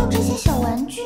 就这些小玩具。